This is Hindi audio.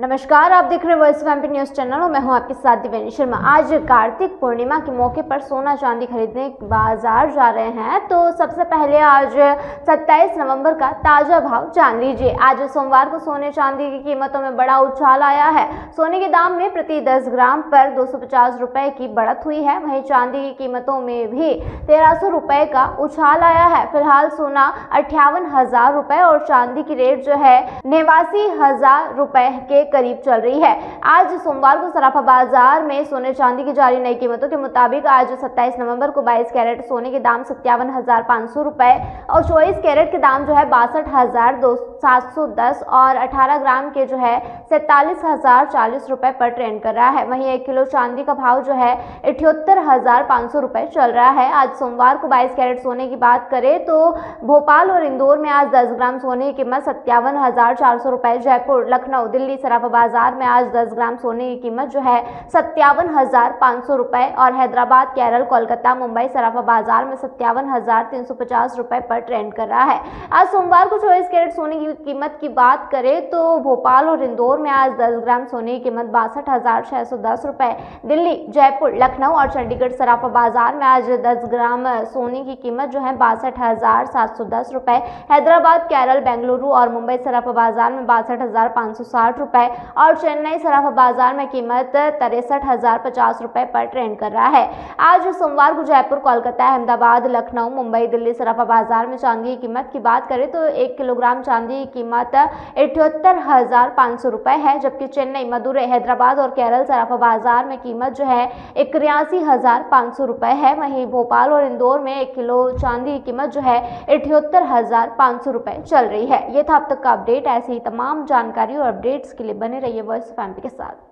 नमस्कार, आप देख रहे हैं वॉइस एमपी न्यूज़ चैनल और मैं हूँ आपके साथ दिवेनी शर्मा। आज कार्तिक पूर्णिमा के मौके पर सोना चांदी खरीदने बाज़ार जा रहे हैं तो सबसे पहले आज 27 नवंबर का ताज़ा भाव जान लीजिए। आज सोमवार को सोने चांदी की कीमतों में बड़ा उछाल आया है। सोने के दाम में प्रति 10 ग्राम पर दो रुपए की बढ़त हुई है, वहीं चांदी की कीमतों में भी तेरह सौ का उछाल आया है। फ़िलहाल सोना अट्ठावन रुपए और चांदी की रेट जो है, नवासी हज़ार रुपए के करीब चल रही है। आज सोमवार को सराफा बाज़ार में सोने चांदी की जारी नई कीमतों के मुताबिक आज 27 नवंबर को 22 कैरेट सोने के दाम सत्तावन हज़ार पाँच सौ रुपए और चौबीस कैरेट के दाम जो है बासठ हज़ार दो सात सौ दस और 18 ग्राम के जो है सैतालीस हज़ार चालीस रुपए पर ट्रेंड कर रहा है। वहीं एक किलो चांदी का भाव जो है अठहत्तर हज़ार पाँच सौ रुपए चल रहा है। आज सोमवार को 22 कैरेट सोने की बात करें तो भोपाल और इंदौर में आज 10 ग्राम सोने की कीमत सत्तावन हज़ार चार सौ रुपए, जयपुर, लखनऊ, दिल्ली, सराफ सराफा बाज़ार में आज 10 ग्राम सोने की कीमत जो है सत्तावन हज़ार पाँच सौ रुपए और हैदराबाद, केरल, कोलकाता, मुंबई सराफा बाज़ार में सत्तावन हज़ार तीन सौ पचास रुपए पर ट्रेंड कर रहा है। आज सोमवार को चौबीस कैरेट सोने की कीमत की बात करें तो भोपाल और इंदौर में आज दस ग्राम सोने की कीमत बासठ हज़ार छह सौ दस रुपए, दिल्ली, जयपुर, लखनऊ और चंडीगढ़ सराफा बाज़ार में आज दस ग्राम सोने की कीमत जो है बासठ हज़ार सात सौ दस रुपए, हैदराबाद, केरल, बेंगलुरु और मुंबई सराफा बाज़ार में बासठ हज़ार पाँच सौ साठ रुपए और चेन्नई सराफा बाज़ार में कीमत तिरसठ हज़ार पचास रुपए पर ट्रेंड कर रहा है। आज सोमवार को जयपुर, कोलकाता, अहमदाबाद, लखनऊ, मुंबई, दिल्ली सराफा बाज़ार में चांदी की कीमत की बात करें तो एक किलोग्राम चांदी की कीमत अठहत्तर हज़ार पाँच सौ है, जबकि चेन्नई मदुरई हैदराबाद और केरल सराफा बाज़ार में कीमत जो है इक्यासी हज़ार पाँच सौ रुपए है। वहीं भोपाल और इंदौर में एक किलो चांदी की कीमत जो है अठहत्तर हज़ार पाँच सौ रुपए चल रही है। ये था अब तक का अपडेट। ऐसी ही तमाम जानकारी और अपडेट्स के लिए बने रहिए वॉइस फैमिली के साथ।